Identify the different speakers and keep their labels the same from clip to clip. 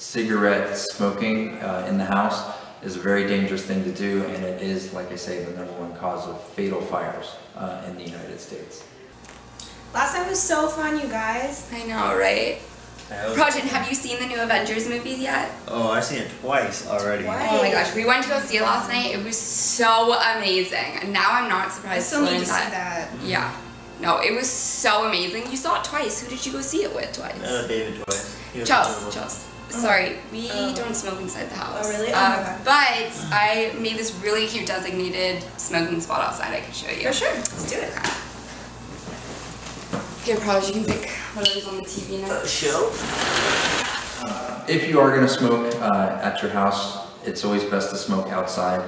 Speaker 1: cigarette smoking uh, in the house is a very dangerous thing to do, and it is, like I say, the number one cause of fatal fires uh, in the United States.
Speaker 2: Last night was so fun, you guys.
Speaker 3: I know, right?
Speaker 4: I
Speaker 3: have you seen the new Avengers movies yet?
Speaker 4: Oh, I've seen it twice already.
Speaker 2: Twice?
Speaker 3: Oh my gosh, we went to go see it last night. It was so amazing. And now I'm not surprised
Speaker 2: I
Speaker 3: surprised
Speaker 2: still
Speaker 3: to
Speaker 2: need
Speaker 3: learn
Speaker 2: to see that.
Speaker 3: Yeah. No, it was so amazing. You saw it twice. Who did you go see it with twice?
Speaker 4: Uh, David twice. He was
Speaker 3: Charles. Sorry, we
Speaker 2: Oh.
Speaker 3: don't smoke inside the house.
Speaker 2: Oh, really? Oh,
Speaker 3: Uh,
Speaker 2: okay.
Speaker 3: But I made this really cute designated smoking spot outside. I can show you.
Speaker 2: For sure, let's do it.
Speaker 3: Okay. Here, Proj, you can pick whatever's on the TV now.
Speaker 4: Uh, show?
Speaker 1: If you are going to smoke uh, at your house, it's always best to smoke outside.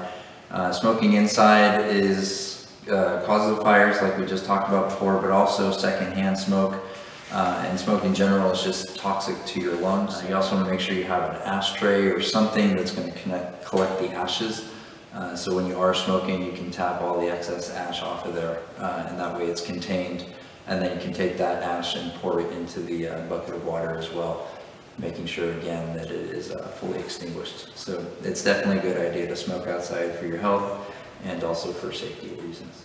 Speaker 1: Uh, smoking inside is uh, causes of fires, like we just talked about before, but also secondhand smoke. Uh, and smoke in general is just toxic to your lungs. You also want to make sure you have an ashtray or something that's going to connect, collect the ashes. Uh, so when you are smoking, you can tap all the excess ash off of there, uh, and that way it's contained. And then you can take that ash and pour it into the uh, bucket of water as well, making sure again that it is uh, fully extinguished. So it's definitely a good idea to smoke outside for your health and also for safety reasons.